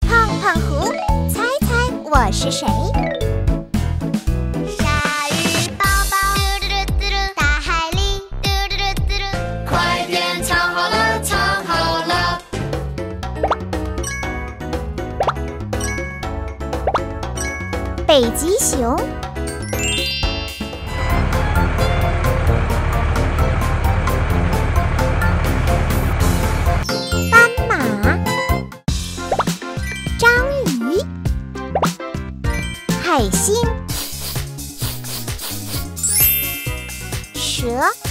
胖胖虎，猜猜我是谁？北极熊。海星蛇。